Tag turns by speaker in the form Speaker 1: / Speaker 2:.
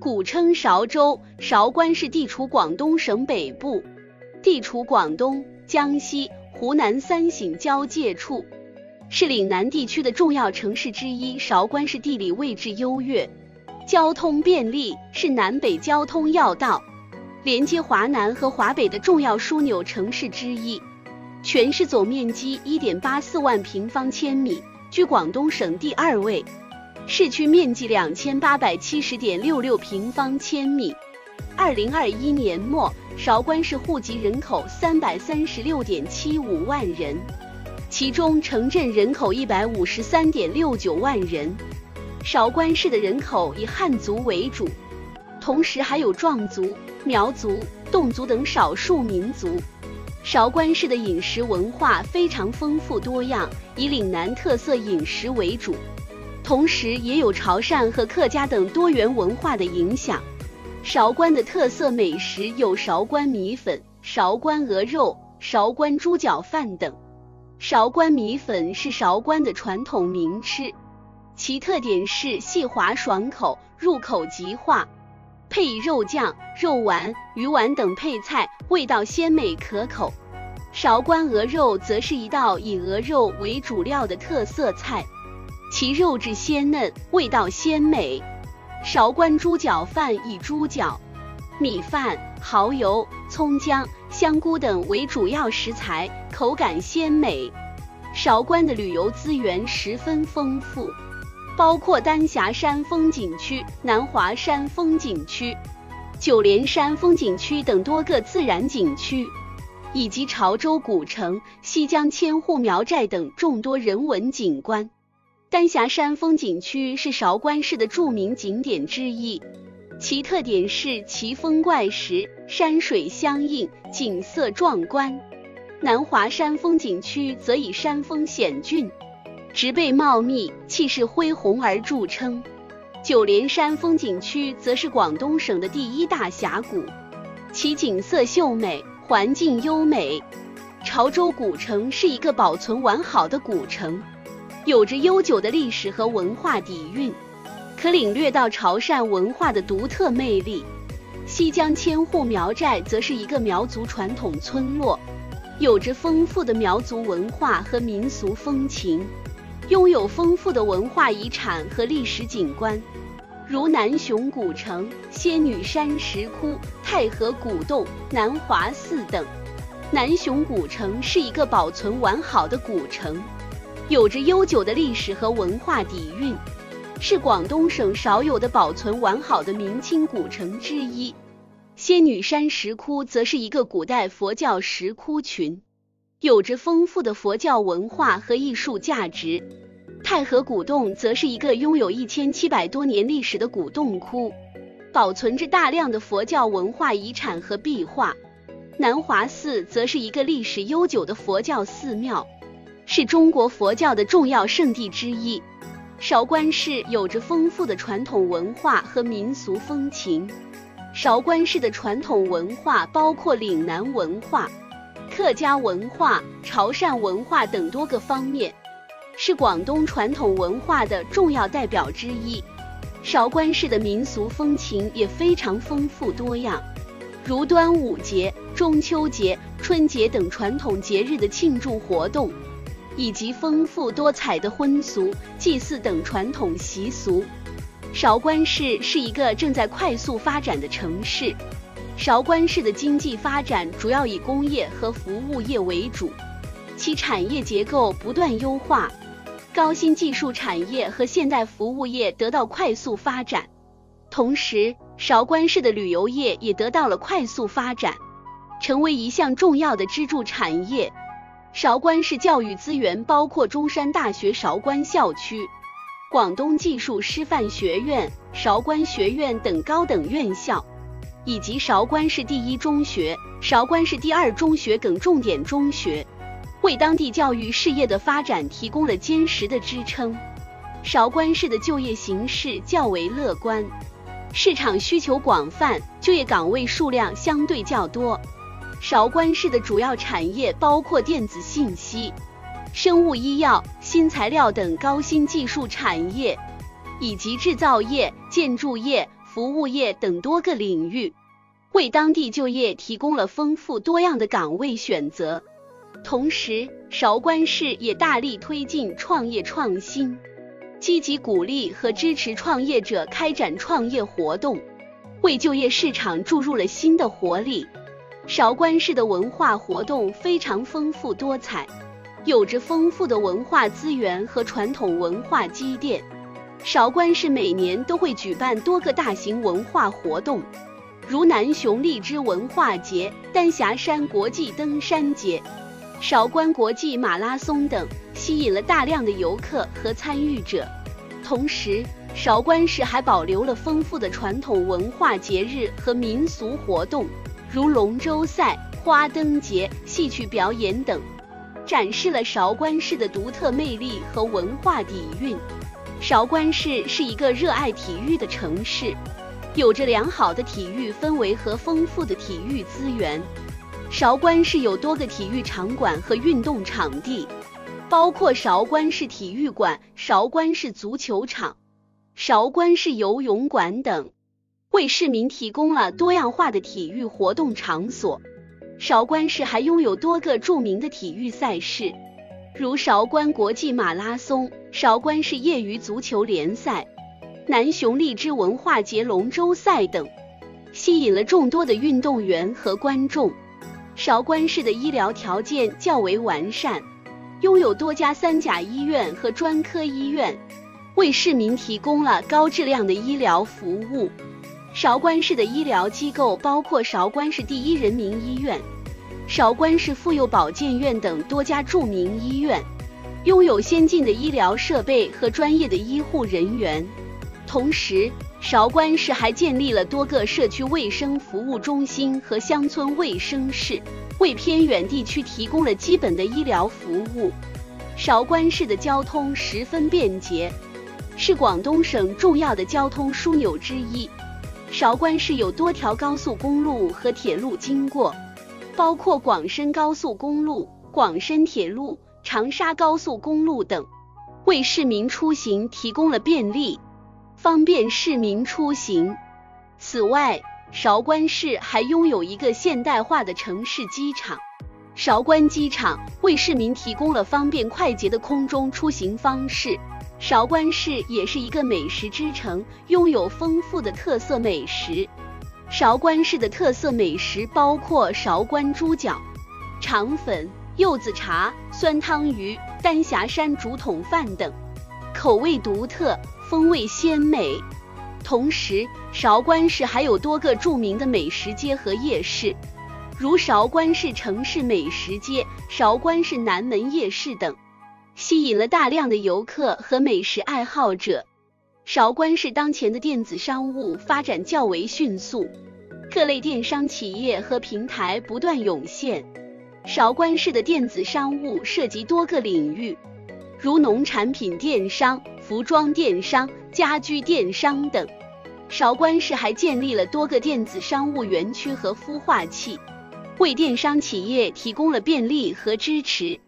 Speaker 1: 古称韶州，韶关是地处广东省北部，地处广东、江西、湖南三省交界处，是岭南地区的重要城市之一。韶关市地理位置优越，交通便利，是南北交通要道，连接华南和华北的重要枢纽城市之一。全市总面积一点八四万平方千米，居广东省第二位。市区面积两千八百七十点六六平方千米。二零二一年末，韶关市户籍人口三百三十六点七五万人，其中城镇人口一百五十三点六九万人。韶关市的人口以汉族为主，同时还有壮族、苗族、侗族等少数民族。韶关市的饮食文化非常丰富多样，以岭南特色饮食为主。同时也有潮汕和客家等多元文化的影响。韶关的特色美食有韶关米粉、韶关鹅肉、韶关猪脚饭等。韶关米粉是韶关的传统名吃，其特点是细滑爽口，入口即化，配以肉酱、肉丸、鱼丸等配菜，味道鲜美可口。韶关鹅肉则是一道以鹅肉为主料的特色菜。其肉质鲜嫩，味道鲜美。韶关猪脚饭以猪脚、米饭、蚝油、葱姜、香菇等为主要食材，口感鲜美。韶关的旅游资源十分丰富，包括丹霞山风景区、南华山风景区、九连山风景区等多个自然景区，以及潮州古城、西江千户苗寨等众多人文景观。丹霞山风景区是韶关市的著名景点之一，其特点是奇峰怪石，山水相映，景色壮观。南华山风景区则以山峰险峻、植被茂密、气势恢宏而著称。九连山风景区则是广东省的第一大峡谷，其景色秀美，环境优美。潮州古城是一个保存完好的古城。有着悠久的历史和文化底蕴，可领略到潮汕文化的独特魅力。西江千户苗寨则是一个苗族传统村落，有着丰富的苗族文化和民俗风情，拥有丰富的文化遗产和历史景观，如南雄古城、仙女山石窟、太和古洞、南华寺等。南雄古城是一个保存完好的古城。有着悠久的历史和文化底蕴，是广东省少有的保存完好的明清古城之一。仙女山石窟则是一个古代佛教石窟群，有着丰富的佛教文化和艺术价值。太和古洞则是一个拥有一千七百多年历史的古洞窟，保存着大量的佛教文化遗产和壁画。南华寺则是一个历史悠久的佛教寺庙。是中国佛教的重要圣地之一。韶关市有着丰富的传统文化和民俗风情。韶关市的传统文化包括岭南文化、客家文化、潮汕文化等多个方面，是广东传统文化的重要代表之一。韶关市的民俗风情也非常丰富多样，如端午节、中秋节、春节等传统节日的庆祝活动。以及丰富多彩的婚俗、祭祀等传统习俗。韶关市是一个正在快速发展的城市。韶关市的经济发展主要以工业和服务业为主，其产业结构不断优化，高新技术产业和现代服务业得到快速发展。同时，韶关市的旅游业也得到了快速发展，成为一项重要的支柱产业。韶关市教育资源包括中山大学韶关校区、广东技术师范学院、韶关学院等高等院校，以及韶关市第一中学、韶关市第二中学等重点中学，为当地教育事业的发展提供了坚实的支撑。韶关市的就业形势较为乐观，市场需求广泛，就业岗位数量相对较多。韶关市的主要产业包括电子信息、生物医药、新材料等高新技术产业，以及制造业、建筑业、服务业等多个领域，为当地就业提供了丰富多样的岗位选择。同时，韶关市也大力推进创业创新，积极鼓励和支持创业者开展创业活动，为就业市场注入了新的活力。韶关市的文化活动非常丰富多彩，有着丰富的文化资源和传统文化积淀。韶关市每年都会举办多个大型文化活动，如南雄荔枝文化节、丹霞山国际登山节、韶关国际马拉松等，吸引了大量的游客和参与者。同时，韶关市还保留了丰富的传统文化节日和民俗活动，如龙舟赛、花灯节、戏曲表演等，展示了韶关市的独特魅力和文化底蕴。韶关市是一个热爱体育的城市，有着良好的体育氛围和丰富的体育资源。韶关市有多个体育场馆和运动场地，包括韶关市体育馆、韶关市足球场、韶关市游泳馆等，为市民提供了多样化的体育活动场所。韶关市还拥有多个著名的体育赛事。如韶关国际马拉松、韶关市业余足球联赛、南雄荔枝文化节龙舟赛等，吸引了众多的运动员和观众。韶关市的医疗条件较为完善，拥有多家三甲医院和专科医院，为市民提供了高质量的医疗服务。韶关市的医疗机构包括韶关市第一人民医院。韶关市妇幼保健院等多家著名医院，拥有先进的医疗设备和专业的医护人员。同时，韶关市还建立了多个社区卫生服务中心和乡村卫生室，为偏远地区提供了基本的医疗服务。韶关市的交通十分便捷，是广东省重要的交通枢纽之一。韶关市有多条高速公路和铁路经过。包括广深高速公路、广深铁路、长沙高速公路等，为市民出行提供了便利，方便市民出行。此外，韶关市还拥有一个现代化的城市机场——韶关机场，为市民提供了方便快捷的空中出行方式。韶关市也是一个美食之城，拥有丰富的特色美食。韶关市的特色美食包括韶关猪脚、肠粉、柚子茶、酸汤鱼、丹霞山竹筒饭等，口味独特，风味鲜美。同时，韶关市还有多个著名的美食街和夜市，如韶关市城市美食街、韶关市南门夜市等，吸引了大量的游客和美食爱好者。韶关市当前的电子商务发展较为迅速，各类电商企业和平台不断涌现。韶关市的电子商务涉及多个领域，如农产品电商、服装电商、家居电商等。韶关市还建立了多个电子商务园区和孵化器，为电商企业提供了便利和支持。